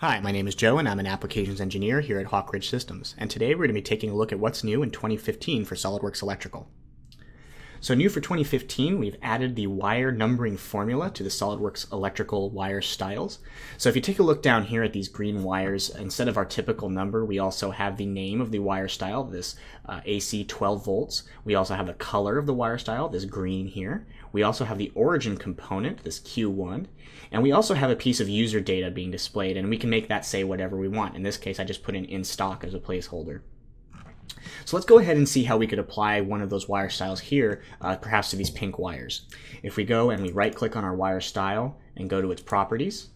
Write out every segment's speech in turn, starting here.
Hi, my name is Joe and I'm an applications engineer here at Hawk Ridge Systems, and today we're going to be taking a look at what's new in 2015 for SOLIDWORKS Electrical. So new for 2015, we've added the wire numbering formula to the SOLIDWORKS electrical wire styles. So if you take a look down here at these green wires, instead of our typical number, we also have the name of the wire style, this uh, AC 12 volts. We also have the color of the wire style, this green here. We also have the origin component, this Q1. And we also have a piece of user data being displayed, and we can make that say whatever we want. In this case, I just put in in stock as a placeholder. So let's go ahead and see how we could apply one of those wire styles here, uh, perhaps to these pink wires. If we go and we right click on our wire style and go to its properties,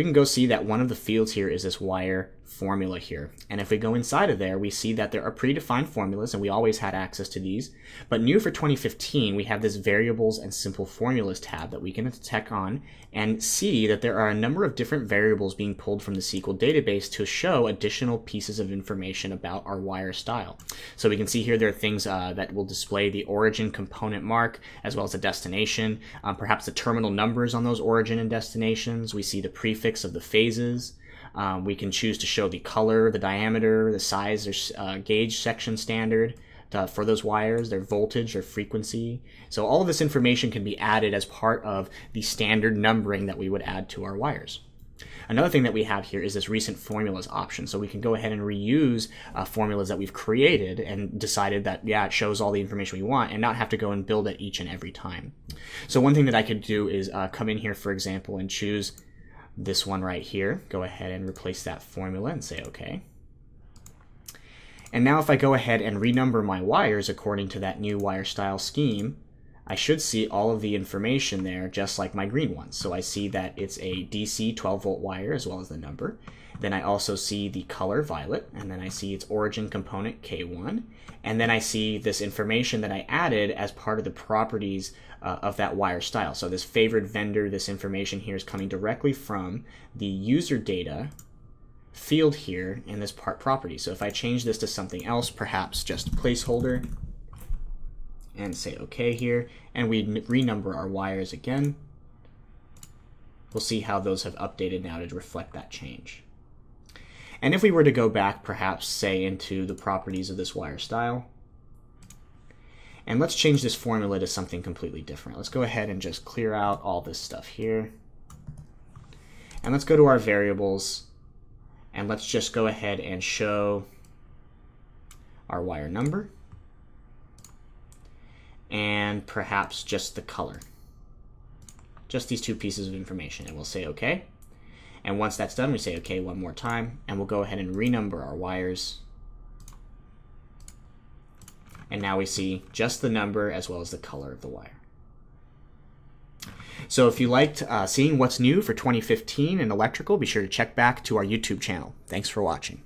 we can go see that one of the fields here is this wire formula here. And if we go inside of there, we see that there are predefined formulas, and we always had access to these. But new for 2015, we have this variables and simple formulas tab that we can check on and see that there are a number of different variables being pulled from the SQL database to show additional pieces of information about our wire style. So we can see here there are things uh, that will display the origin component mark as well as the destination, um, perhaps the terminal numbers on those origin and destinations. We see the prefix of the phases. Um, we can choose to show the color, the diameter, the size, their uh, gauge section standard uh, for those wires, their voltage, or frequency. So all of this information can be added as part of the standard numbering that we would add to our wires. Another thing that we have here is this recent formulas option. So we can go ahead and reuse uh, formulas that we've created and decided that, yeah, it shows all the information we want and not have to go and build it each and every time. So one thing that I could do is uh, come in here, for example, and choose this one right here. Go ahead and replace that formula and say OK. And now if I go ahead and renumber my wires according to that new wire style scheme, I should see all of the information there just like my green ones. So I see that it's a DC 12 volt wire as well as the number. Then I also see the color violet, and then I see its origin component K1. And then I see this information that I added as part of the properties uh, of that wire style. So this favored vendor, this information here is coming directly from the user data field here in this part property. So if I change this to something else, perhaps just placeholder, and say OK here, and we renumber our wires again, we'll see how those have updated now to reflect that change. And if we were to go back, perhaps, say, into the properties of this wire style, and let's change this formula to something completely different. Let's go ahead and just clear out all this stuff here. And let's go to our variables, and let's just go ahead and show our wire number, and perhaps just the color. Just these two pieces of information, and we'll say OK. And once that's done, we say OK one more time, and we'll go ahead and renumber our wires. And now we see just the number as well as the color of the wire. So if you liked uh, seeing what's new for 2015 in electrical, be sure to check back to our YouTube channel. Thanks for watching.